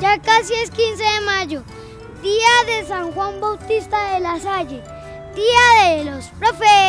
Ya casi es 15 de mayo, día de San Juan Bautista de la Salle, día de los profes.